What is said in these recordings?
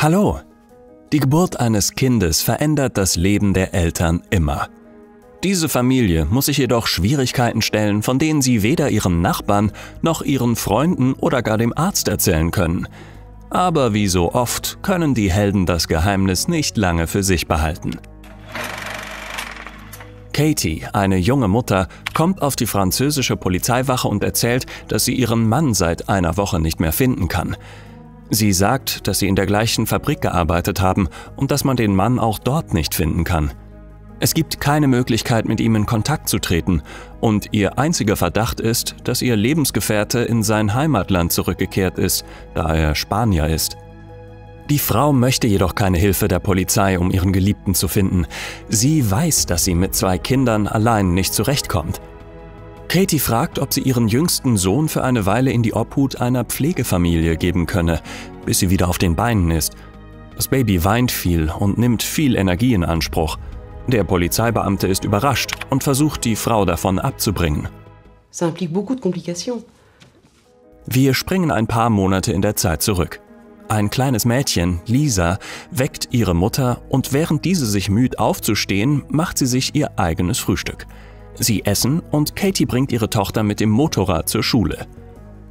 Hallo! Die Geburt eines Kindes verändert das Leben der Eltern immer. Diese Familie muss sich jedoch Schwierigkeiten stellen, von denen sie weder ihren Nachbarn noch ihren Freunden oder gar dem Arzt erzählen können. Aber wie so oft können die Helden das Geheimnis nicht lange für sich behalten. Katie, eine junge Mutter, kommt auf die französische Polizeiwache und erzählt, dass sie ihren Mann seit einer Woche nicht mehr finden kann. Sie sagt, dass sie in der gleichen Fabrik gearbeitet haben und dass man den Mann auch dort nicht finden kann. Es gibt keine Möglichkeit, mit ihm in Kontakt zu treten, und ihr einziger Verdacht ist, dass ihr Lebensgefährte in sein Heimatland zurückgekehrt ist, da er Spanier ist. Die Frau möchte jedoch keine Hilfe der Polizei, um ihren Geliebten zu finden. Sie weiß, dass sie mit zwei Kindern allein nicht zurechtkommt. Katie fragt, ob sie ihren jüngsten Sohn für eine Weile in die Obhut einer Pflegefamilie geben könne, bis sie wieder auf den Beinen ist. Das Baby weint viel und nimmt viel Energie in Anspruch. Der Polizeibeamte ist überrascht und versucht, die Frau davon abzubringen. Wir springen ein paar Monate in der Zeit zurück. Ein kleines Mädchen, Lisa, weckt ihre Mutter und während diese sich müht aufzustehen, macht sie sich ihr eigenes Frühstück. Sie essen und Katie bringt ihre Tochter mit dem Motorrad zur Schule.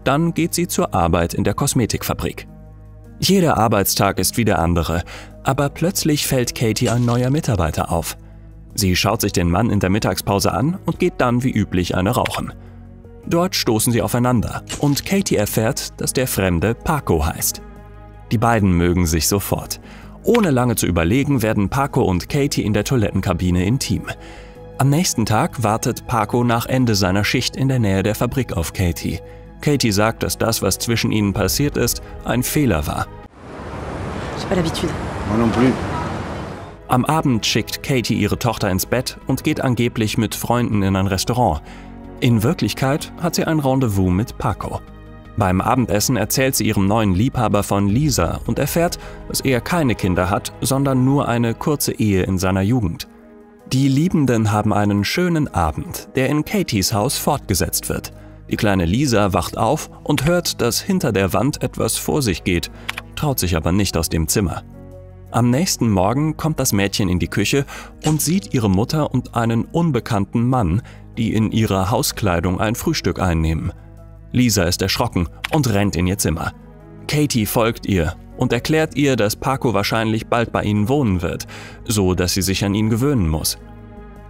Dann geht sie zur Arbeit in der Kosmetikfabrik. Jeder Arbeitstag ist wie der andere, aber plötzlich fällt Katie ein neuer Mitarbeiter auf. Sie schaut sich den Mann in der Mittagspause an und geht dann wie üblich eine rauchen. Dort stoßen sie aufeinander und Katie erfährt, dass der Fremde Paco heißt. Die beiden mögen sich sofort. Ohne lange zu überlegen, werden Paco und Katie in der Toilettenkabine intim. Am nächsten Tag wartet Paco nach Ende seiner Schicht in der Nähe der Fabrik auf Katie. Katie sagt, dass das, was zwischen ihnen passiert ist, ein Fehler war. Am Abend schickt Katie ihre Tochter ins Bett und geht angeblich mit Freunden in ein Restaurant. In Wirklichkeit hat sie ein Rendezvous mit Paco. Beim Abendessen erzählt sie ihrem neuen Liebhaber von Lisa und erfährt, dass er keine Kinder hat, sondern nur eine kurze Ehe in seiner Jugend. Die Liebenden haben einen schönen Abend, der in Katies Haus fortgesetzt wird. Die kleine Lisa wacht auf und hört, dass hinter der Wand etwas vor sich geht, traut sich aber nicht aus dem Zimmer. Am nächsten Morgen kommt das Mädchen in die Küche und sieht ihre Mutter und einen unbekannten Mann, die in ihrer Hauskleidung ein Frühstück einnehmen. Lisa ist erschrocken und rennt in ihr Zimmer. Katie folgt ihr und erklärt ihr, dass Paco wahrscheinlich bald bei ihnen wohnen wird, so dass sie sich an ihn gewöhnen muss.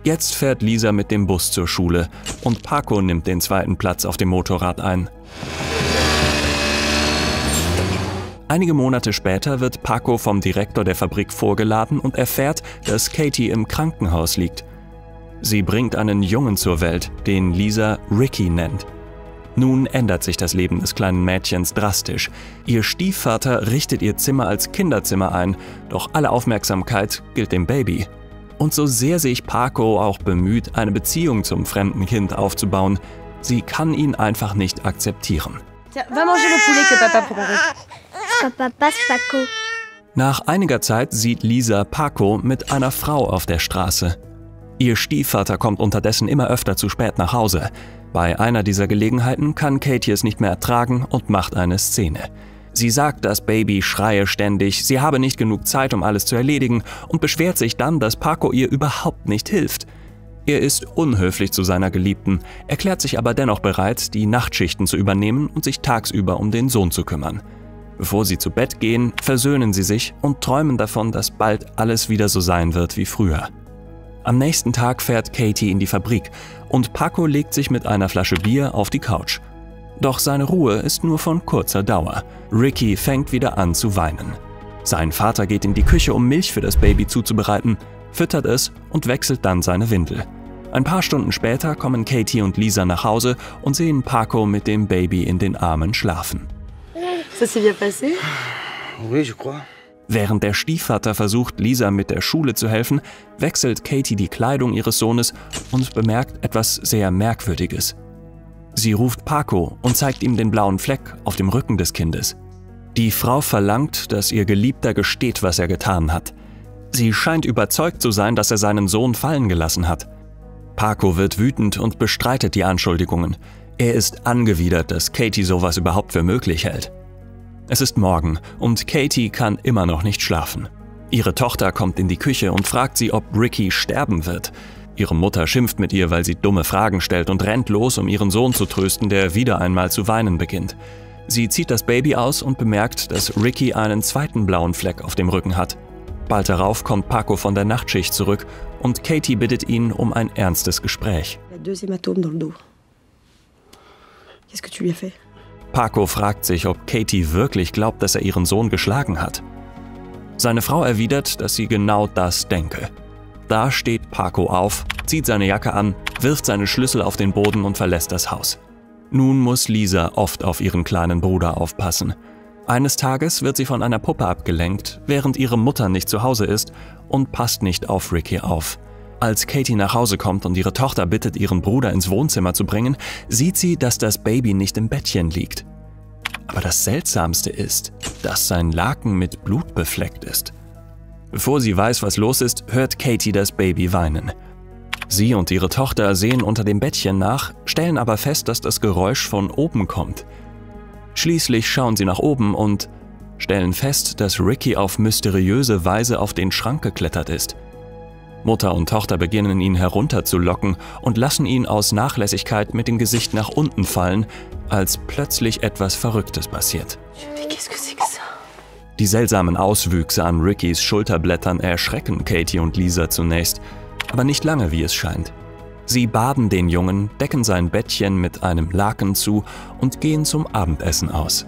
Jetzt fährt Lisa mit dem Bus zur Schule und Paco nimmt den zweiten Platz auf dem Motorrad ein. Einige Monate später wird Paco vom Direktor der Fabrik vorgeladen und erfährt, dass Katie im Krankenhaus liegt. Sie bringt einen Jungen zur Welt, den Lisa Ricky nennt. Nun ändert sich das Leben des kleinen Mädchens drastisch. Ihr Stiefvater richtet ihr Zimmer als Kinderzimmer ein, doch alle Aufmerksamkeit gilt dem Baby. Und so sehr sich Paco auch bemüht, eine Beziehung zum fremden Kind aufzubauen, sie kann ihn einfach nicht akzeptieren. Nach einiger Zeit sieht Lisa Paco mit einer Frau auf der Straße. Ihr Stiefvater kommt unterdessen immer öfter zu spät nach Hause. Bei einer dieser Gelegenheiten kann Katie es nicht mehr ertragen und macht eine Szene. Sie sagt, das Baby schreie ständig, sie habe nicht genug Zeit, um alles zu erledigen und beschwert sich dann, dass Paco ihr überhaupt nicht hilft. Er ist unhöflich zu seiner Geliebten, erklärt sich aber dennoch bereit, die Nachtschichten zu übernehmen und sich tagsüber um den Sohn zu kümmern. Bevor sie zu Bett gehen, versöhnen sie sich und träumen davon, dass bald alles wieder so sein wird wie früher. Am nächsten Tag fährt Katie in die Fabrik und Paco legt sich mit einer Flasche Bier auf die Couch. Doch seine Ruhe ist nur von kurzer Dauer. Ricky fängt wieder an zu weinen. Sein Vater geht in die Küche, um Milch für das Baby zuzubereiten, füttert es und wechselt dann seine Windel. Ein paar Stunden später kommen Katie und Lisa nach Hause und sehen Paco mit dem Baby in den Armen schlafen. Ça s'est bien passé? Oui, je crois. Während der Stiefvater versucht, Lisa mit der Schule zu helfen, wechselt Katie die Kleidung ihres Sohnes und bemerkt etwas sehr Merkwürdiges. Sie ruft Paco und zeigt ihm den blauen Fleck auf dem Rücken des Kindes. Die Frau verlangt, dass ihr Geliebter gesteht, was er getan hat. Sie scheint überzeugt zu sein, dass er seinen Sohn fallen gelassen hat. Paco wird wütend und bestreitet die Anschuldigungen. Er ist angewidert, dass Katie sowas überhaupt für möglich hält. Es ist morgen und Katie kann immer noch nicht schlafen. Ihre Tochter kommt in die Küche und fragt sie, ob Ricky sterben wird. Ihre Mutter schimpft mit ihr, weil sie dumme Fragen stellt und rennt los, um ihren Sohn zu trösten, der wieder einmal zu weinen beginnt. Sie zieht das Baby aus und bemerkt, dass Ricky einen zweiten blauen Fleck auf dem Rücken hat. Bald darauf kommt Paco von der Nachtschicht zurück und Katie bittet ihn um ein ernstes Gespräch. Paco fragt sich, ob Katie wirklich glaubt, dass er ihren Sohn geschlagen hat. Seine Frau erwidert, dass sie genau das denke. Da steht Paco auf, zieht seine Jacke an, wirft seine Schlüssel auf den Boden und verlässt das Haus. Nun muss Lisa oft auf ihren kleinen Bruder aufpassen. Eines Tages wird sie von einer Puppe abgelenkt, während ihre Mutter nicht zu Hause ist und passt nicht auf Ricky auf. Als Katie nach Hause kommt und ihre Tochter bittet, ihren Bruder ins Wohnzimmer zu bringen, sieht sie, dass das Baby nicht im Bettchen liegt. Aber das Seltsamste ist, dass sein Laken mit Blut befleckt ist. Bevor sie weiß, was los ist, hört Katie das Baby weinen. Sie und ihre Tochter sehen unter dem Bettchen nach, stellen aber fest, dass das Geräusch von oben kommt. Schließlich schauen sie nach oben und stellen fest, dass Ricky auf mysteriöse Weise auf den Schrank geklettert ist. Mutter und Tochter beginnen ihn herunterzulocken und lassen ihn aus Nachlässigkeit mit dem Gesicht nach unten fallen, als plötzlich etwas Verrücktes passiert. Die seltsamen Auswüchse an Rickys Schulterblättern erschrecken Katie und Lisa zunächst – aber nicht lange, wie es scheint. Sie baden den Jungen, decken sein Bettchen mit einem Laken zu und gehen zum Abendessen aus.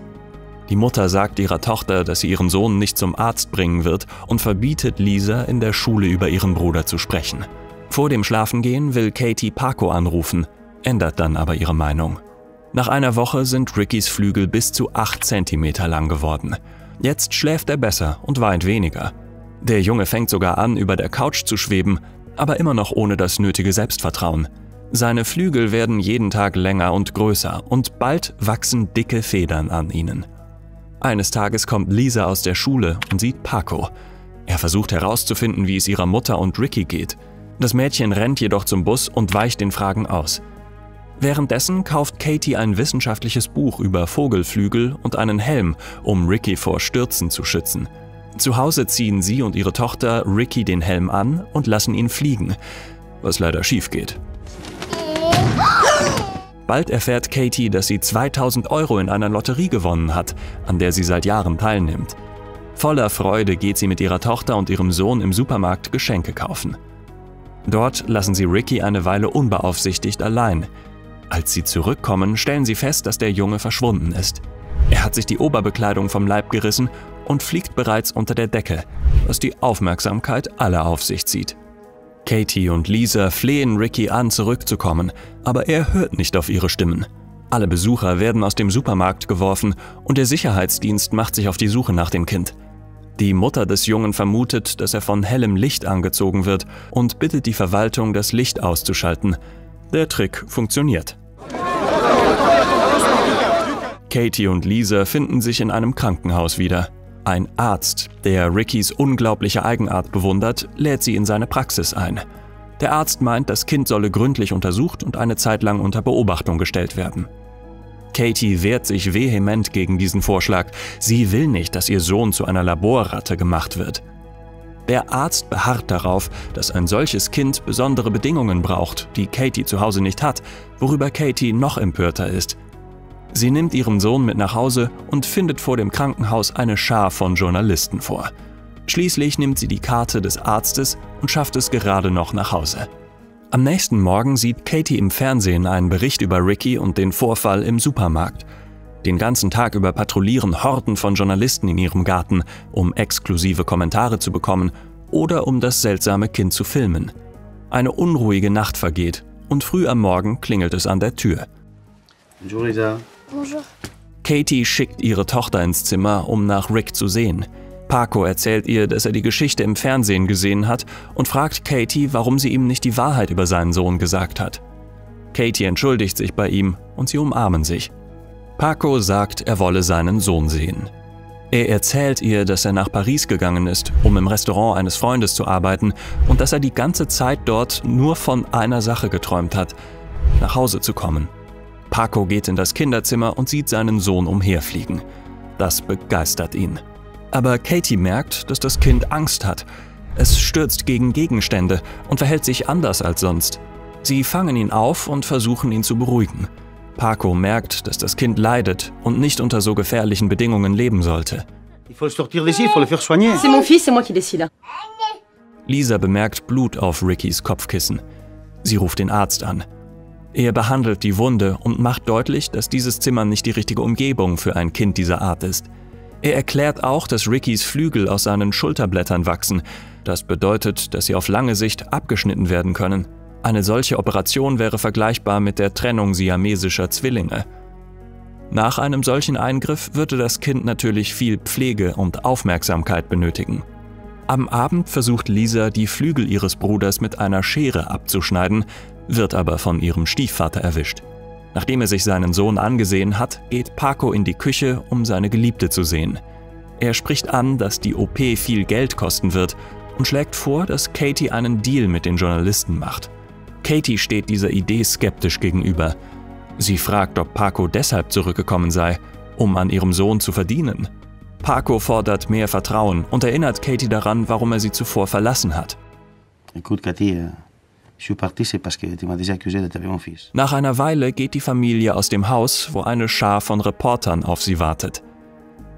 Die Mutter sagt ihrer Tochter, dass sie ihren Sohn nicht zum Arzt bringen wird und verbietet Lisa, in der Schule über ihren Bruder zu sprechen. Vor dem Schlafengehen will Katie Paco anrufen, ändert dann aber ihre Meinung. Nach einer Woche sind Rickys Flügel bis zu 8 cm lang geworden. Jetzt schläft er besser und weint weniger. Der Junge fängt sogar an, über der Couch zu schweben, aber immer noch ohne das nötige Selbstvertrauen. Seine Flügel werden jeden Tag länger und größer und bald wachsen dicke Federn an ihnen. Eines Tages kommt Lisa aus der Schule und sieht Paco. Er versucht herauszufinden, wie es ihrer Mutter und Ricky geht. Das Mädchen rennt jedoch zum Bus und weicht den Fragen aus. Währenddessen kauft Katie ein wissenschaftliches Buch über Vogelflügel und einen Helm, um Ricky vor Stürzen zu schützen. Zu Hause ziehen sie und ihre Tochter Ricky den Helm an und lassen ihn fliegen, was leider schief geht. Bald erfährt Katie, dass sie 2000 Euro in einer Lotterie gewonnen hat, an der sie seit Jahren teilnimmt. Voller Freude geht sie mit ihrer Tochter und ihrem Sohn im Supermarkt Geschenke kaufen. Dort lassen sie Ricky eine Weile unbeaufsichtigt allein. Als sie zurückkommen, stellen sie fest, dass der Junge verschwunden ist. Er hat sich die Oberbekleidung vom Leib gerissen und fliegt bereits unter der Decke, was die Aufmerksamkeit aller auf sich zieht. Katie und Lisa flehen Ricky an, zurückzukommen, aber er hört nicht auf ihre Stimmen. Alle Besucher werden aus dem Supermarkt geworfen und der Sicherheitsdienst macht sich auf die Suche nach dem Kind. Die Mutter des Jungen vermutet, dass er von hellem Licht angezogen wird und bittet die Verwaltung, das Licht auszuschalten. Der Trick funktioniert. Katie und Lisa finden sich in einem Krankenhaus wieder. Ein Arzt, der Rickys unglaubliche Eigenart bewundert, lädt sie in seine Praxis ein. Der Arzt meint, das Kind solle gründlich untersucht und eine Zeit lang unter Beobachtung gestellt werden. Katie wehrt sich vehement gegen diesen Vorschlag. Sie will nicht, dass ihr Sohn zu einer Laborratte gemacht wird. Der Arzt beharrt darauf, dass ein solches Kind besondere Bedingungen braucht, die Katie zu Hause nicht hat, worüber Katie noch empörter ist. Sie nimmt ihren Sohn mit nach Hause und findet vor dem Krankenhaus eine Schar von Journalisten vor. Schließlich nimmt sie die Karte des Arztes und schafft es gerade noch nach Hause. Am nächsten Morgen sieht Katie im Fernsehen einen Bericht über Ricky und den Vorfall im Supermarkt. Den ganzen Tag über patrouillieren Horden von Journalisten in ihrem Garten, um exklusive Kommentare zu bekommen oder um das seltsame Kind zu filmen. Eine unruhige Nacht vergeht und früh am Morgen klingelt es an der Tür. Bonjour Lisa. Bonjour. Katie schickt ihre Tochter ins Zimmer, um nach Rick zu sehen. Paco erzählt ihr, dass er die Geschichte im Fernsehen gesehen hat und fragt Katie, warum sie ihm nicht die Wahrheit über seinen Sohn gesagt hat. Katie entschuldigt sich bei ihm und sie umarmen sich. Paco sagt, er wolle seinen Sohn sehen. Er erzählt ihr, dass er nach Paris gegangen ist, um im Restaurant eines Freundes zu arbeiten und dass er die ganze Zeit dort nur von einer Sache geträumt hat, nach Hause zu kommen. Paco geht in das Kinderzimmer und sieht seinen Sohn umherfliegen. Das begeistert ihn. Aber Katie merkt, dass das Kind Angst hat. Es stürzt gegen Gegenstände und verhält sich anders als sonst. Sie fangen ihn auf und versuchen ihn zu beruhigen. Paco merkt, dass das Kind leidet und nicht unter so gefährlichen Bedingungen leben sollte. Lisa bemerkt Blut auf Rickys Kopfkissen. Sie ruft den Arzt an. Er behandelt die Wunde und macht deutlich, dass dieses Zimmer nicht die richtige Umgebung für ein Kind dieser Art ist. Er erklärt auch, dass Rickys Flügel aus seinen Schulterblättern wachsen. Das bedeutet, dass sie auf lange Sicht abgeschnitten werden können. Eine solche Operation wäre vergleichbar mit der Trennung siamesischer Zwillinge. Nach einem solchen Eingriff würde das Kind natürlich viel Pflege und Aufmerksamkeit benötigen. Am Abend versucht Lisa, die Flügel ihres Bruders mit einer Schere abzuschneiden, wird aber von ihrem Stiefvater erwischt. Nachdem er sich seinen Sohn angesehen hat, geht Paco in die Küche, um seine Geliebte zu sehen. Er spricht an, dass die OP viel Geld kosten wird und schlägt vor, dass Katie einen Deal mit den Journalisten macht. Katie steht dieser Idee skeptisch gegenüber. Sie fragt, ob Paco deshalb zurückgekommen sei, um an ihrem Sohn zu verdienen. Paco fordert mehr Vertrauen und erinnert Katie daran, warum er sie zuvor verlassen hat. Écoute, Katie, nach einer Weile geht die Familie aus dem Haus, wo eine Schar von Reportern auf sie wartet.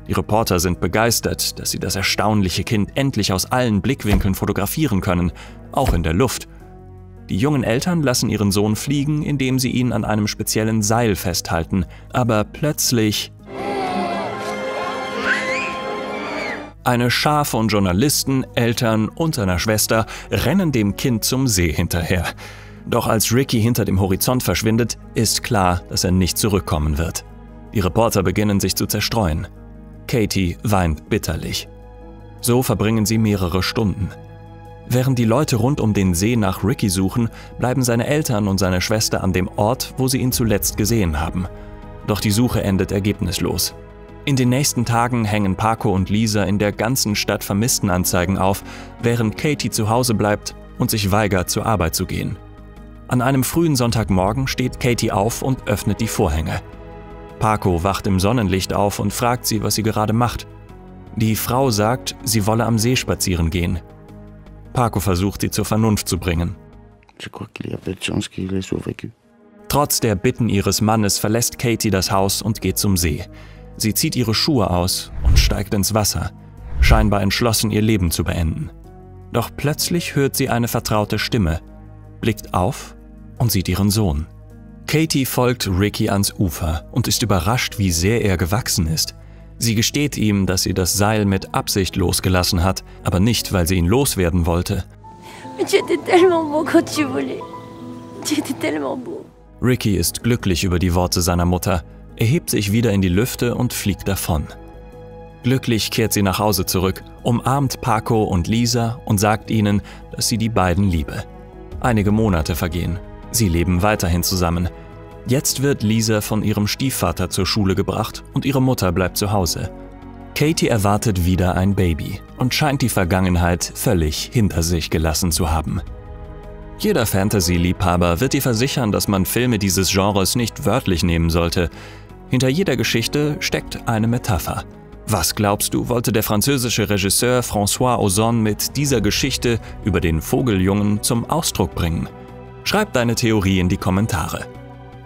Die Reporter sind begeistert, dass sie das erstaunliche Kind endlich aus allen Blickwinkeln fotografieren können, auch in der Luft. Die jungen Eltern lassen ihren Sohn fliegen, indem sie ihn an einem speziellen Seil festhalten, aber plötzlich Eine Schar von Journalisten, Eltern und seiner Schwester rennen dem Kind zum See hinterher. Doch als Ricky hinter dem Horizont verschwindet, ist klar, dass er nicht zurückkommen wird. Die Reporter beginnen sich zu zerstreuen. Katie weint bitterlich. So verbringen sie mehrere Stunden. Während die Leute rund um den See nach Ricky suchen, bleiben seine Eltern und seine Schwester an dem Ort, wo sie ihn zuletzt gesehen haben. Doch die Suche endet ergebnislos. In den nächsten Tagen hängen Paco und Lisa in der ganzen Stadt Vermisstenanzeigen auf, während Katie zu Hause bleibt und sich weigert, zur Arbeit zu gehen. An einem frühen Sonntagmorgen steht Katie auf und öffnet die Vorhänge. Paco wacht im Sonnenlicht auf und fragt sie, was sie gerade macht. Die Frau sagt, sie wolle am See spazieren gehen. Paco versucht, sie zur Vernunft zu bringen. Trotz der Bitten ihres Mannes verlässt Katie das Haus und geht zum See. Sie zieht ihre Schuhe aus und steigt ins Wasser, scheinbar entschlossen, ihr Leben zu beenden. Doch plötzlich hört sie eine vertraute Stimme, blickt auf und sieht ihren Sohn. Katie folgt Ricky ans Ufer und ist überrascht, wie sehr er gewachsen ist. Sie gesteht ihm, dass sie das Seil mit Absicht losgelassen hat, aber nicht, weil sie ihn loswerden wollte. Ricky ist glücklich über die Worte seiner Mutter erhebt sich wieder in die Lüfte und fliegt davon. Glücklich kehrt sie nach Hause zurück, umarmt Paco und Lisa und sagt ihnen, dass sie die beiden liebe. Einige Monate vergehen. Sie leben weiterhin zusammen. Jetzt wird Lisa von ihrem Stiefvater zur Schule gebracht und ihre Mutter bleibt zu Hause. Katie erwartet wieder ein Baby und scheint die Vergangenheit völlig hinter sich gelassen zu haben. Jeder Fantasy-Liebhaber wird dir versichern, dass man Filme dieses Genres nicht wörtlich nehmen sollte. Hinter jeder Geschichte steckt eine Metapher. Was glaubst du, wollte der französische Regisseur François Ozon mit dieser Geschichte über den Vogeljungen zum Ausdruck bringen? Schreib deine Theorie in die Kommentare.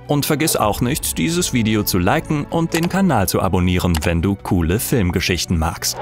Und vergiss auch nicht, dieses Video zu liken und den Kanal zu abonnieren, wenn du coole Filmgeschichten magst.